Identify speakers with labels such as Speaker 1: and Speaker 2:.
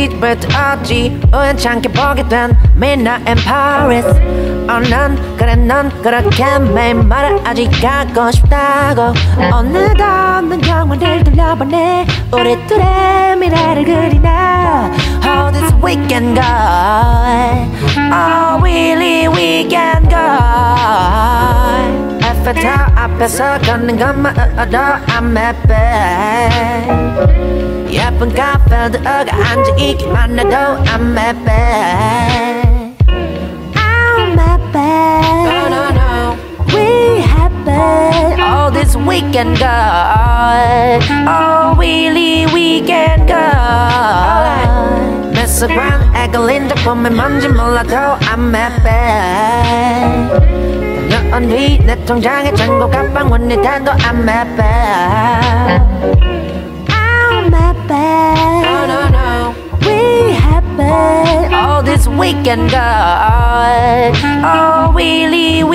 Speaker 1: 시트베트어지 우연찮게 보게 된 Midnight in Paris 어난 그래 넌 그렇게 매일 말을 아직 갖고 싶다고 오늘도 넌 영원을 돌려보내 우리 둘의 goody daddy goody now. How this weekend go? Oh, really weekend go? 에펠탑 앞에서 걷는 것만으로도 I'm happy. 예쁜 카페도 앉아 있기만 해도 I'm happy. weekend, girl. Oh. 몰라도 I'm at bad 너언 뒤내 통장에 잔고 가방 원내 단도 I'm at bad I'm at No no no We happy All this weekend girl oh, we leave.